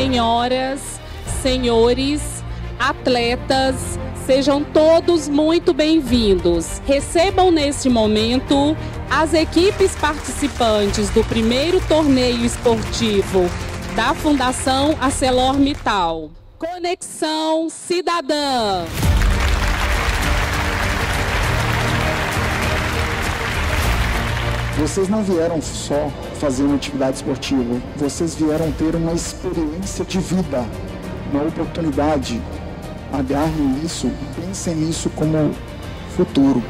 senhoras, senhores, atletas, sejam todos muito bem-vindos. Recebam neste momento as equipes participantes do primeiro torneio esportivo da Fundação ArcelorMittal. Conexão Cidadã. Vocês não vieram só fazer uma atividade esportiva, vocês vieram ter uma experiência de vida, uma oportunidade. Agarrem nisso e pensem nisso como futuro.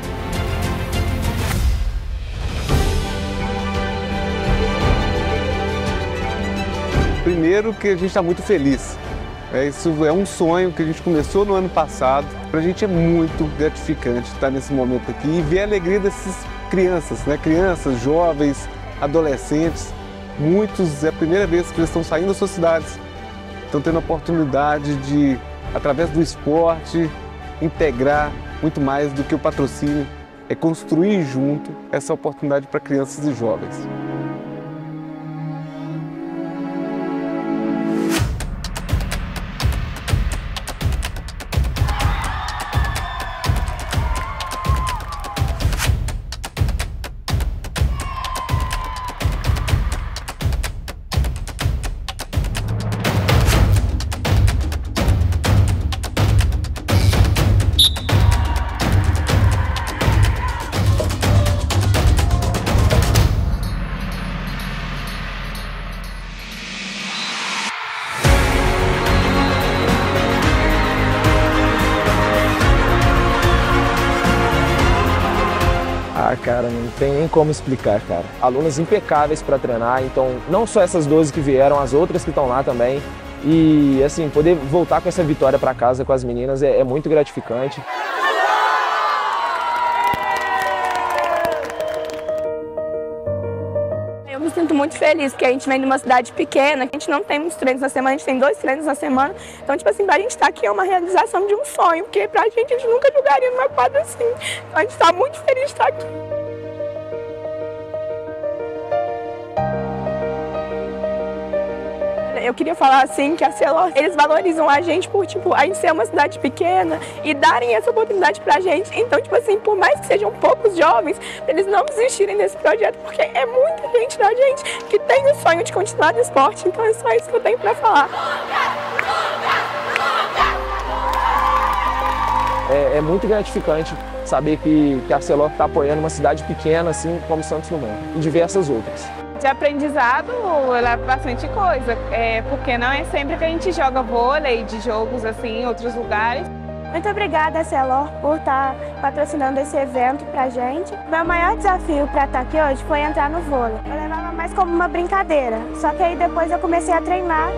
Primeiro que a gente está muito feliz. É, isso é um sonho que a gente começou no ano passado. Para a gente é muito gratificante estar nesse momento aqui e ver a alegria dessas crianças, né? crianças, jovens, adolescentes. Muitos é a primeira vez que eles estão saindo das suas cidades, estão tendo a oportunidade de, através do esporte, integrar muito mais do que o patrocínio, é construir junto essa oportunidade para crianças e jovens. Ah, cara, não tem nem como explicar, cara. Alunas impecáveis para treinar, então não só essas 12 que vieram, as outras que estão lá também. E assim, poder voltar com essa vitória para casa com as meninas é, é muito gratificante. Sinto muito feliz, porque a gente vem de uma cidade pequena, a gente não tem muitos treinos na semana, a gente tem dois treinos na semana. Então, tipo assim, pra gente estar aqui é uma realização de um sonho, porque pra gente a gente nunca jogaria numa quadra assim. Então, a gente tá muito feliz de estar aqui. Eu queria falar assim que a Celor, eles valorizam a gente por tipo a gente ser uma cidade pequena e darem essa oportunidade pra gente. Então, tipo assim, por mais que sejam poucos jovens, eles não desistirem desse projeto, porque é muita gente da gente que tem o sonho de continuar no esporte. Então é só isso que eu tenho pra falar. É, é muito gratificante saber que, que a Arcelor está apoiando uma cidade pequena, assim como Santos Dumont, e diversas outras. De aprendizado, ela é bastante coisa, é, porque não é sempre que a gente joga vôlei de jogos assim em outros lugares. Muito obrigada, Celor, por estar patrocinando esse evento pra gente. Meu maior desafio para estar aqui hoje foi entrar no vôlei. Eu levava mais como uma brincadeira, só que aí depois eu comecei a treinar.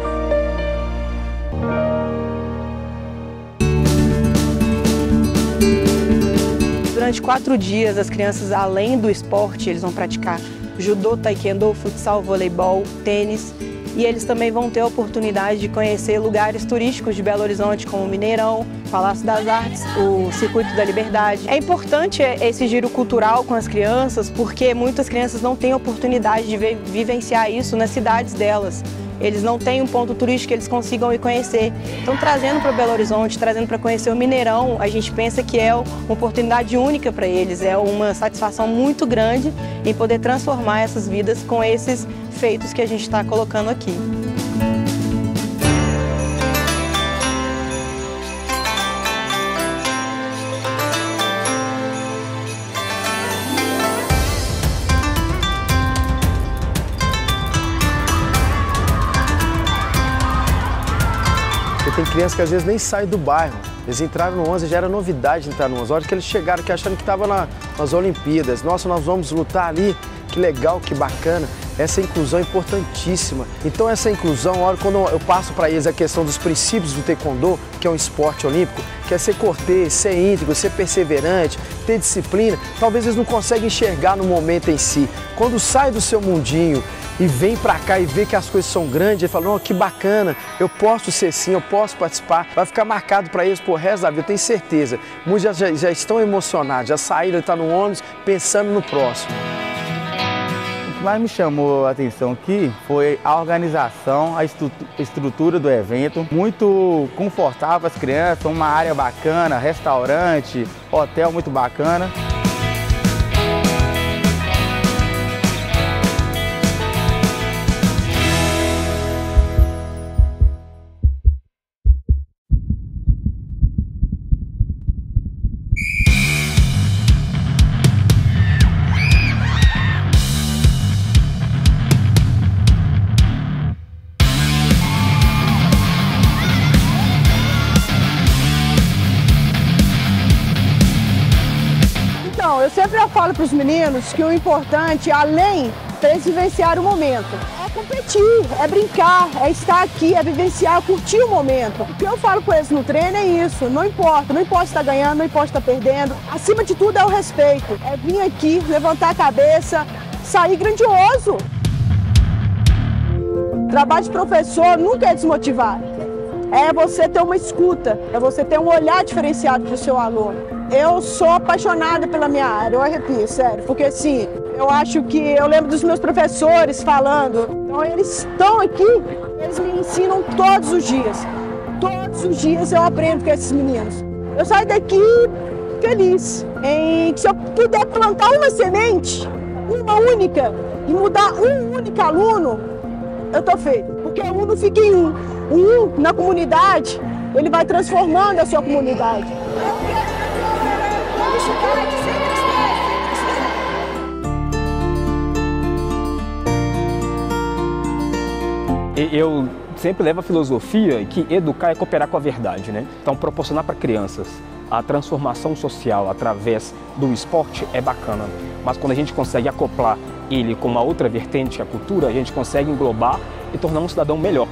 Durante quatro dias, as crianças, além do esporte, eles vão praticar judô, taekwondo, futsal, voleibol, tênis. E eles também vão ter a oportunidade de conhecer lugares turísticos de Belo Horizonte, como Mineirão, Palácio das Artes, o Circuito da Liberdade. É importante esse giro cultural com as crianças, porque muitas crianças não têm oportunidade de vivenciar isso nas cidades delas eles não têm um ponto turístico que eles consigam ir conhecer. Então, trazendo para Belo Horizonte, trazendo para conhecer o Mineirão, a gente pensa que é uma oportunidade única para eles, é uma satisfação muito grande em poder transformar essas vidas com esses feitos que a gente está colocando aqui. Crianças que às vezes nem saem do bairro. Eles entraram no 11, já era novidade entrar no 11. A hora que eles chegaram aqui achando que estava na, nas Olimpíadas. Nossa, nós vamos lutar ali. Que legal, que bacana. Essa inclusão é importantíssima. Então essa inclusão, hora quando eu passo para eles a questão dos princípios do taekwondo, que é um esporte olímpico, que é ser cortês, ser íntegro, ser perseverante, ter disciplina, talvez eles não conseguem enxergar no momento em si. Quando sai do seu mundinho e vem para cá e vê que as coisas são grandes, ele fala, oh, que bacana, eu posso ser sim, eu posso participar, vai ficar marcado para eles por resto da vida, eu tenho certeza. Muitos já, já, já estão emocionados, já saíram, estão tá no ônibus pensando no próximo. O que mais me chamou a atenção aqui foi a organização, a estrutura do evento, muito confortável para as crianças, uma área bacana, restaurante, hotel muito bacana. Sempre eu falo para os meninos que o importante, além para eles vivenciar o momento, é competir, é brincar, é estar aqui, é vivenciar, curtir o momento. O que eu falo com eles no treino é isso, não importa, não importa estar ganhando, não importa estar perdendo, acima de tudo é o respeito, é vir aqui, levantar a cabeça, sair grandioso. Trabalho de professor nunca é desmotivar, é você ter uma escuta, é você ter um olhar diferenciado para o seu aluno. Eu sou apaixonada pela minha área, eu arrepio, sério. Porque assim, eu acho que eu lembro dos meus professores falando, então eles estão aqui, eles me ensinam todos os dias. Todos os dias eu aprendo com esses meninos. Eu saio daqui feliz em que se eu puder plantar uma semente, uma única, e mudar um único aluno, eu tô feito. Porque um não fica em um. Um na comunidade, ele vai transformando a sua comunidade. Eu sempre levo a filosofia que educar é cooperar com a verdade, né? Então, proporcionar para crianças a transformação social através do esporte é bacana, mas quando a gente consegue acoplar ele com uma outra vertente, a cultura, a gente consegue englobar e tornar um cidadão melhor.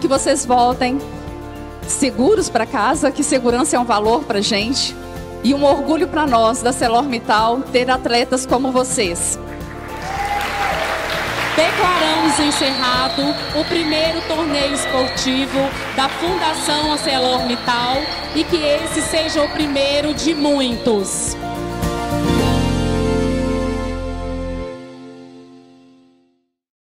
Que vocês voltem seguros para casa, que segurança é um valor para gente e um orgulho para nós da Celormital ter atletas como vocês. Declaramos encerrado o primeiro torneio esportivo da Fundação ArcelorMittal e que esse seja o primeiro de muitos.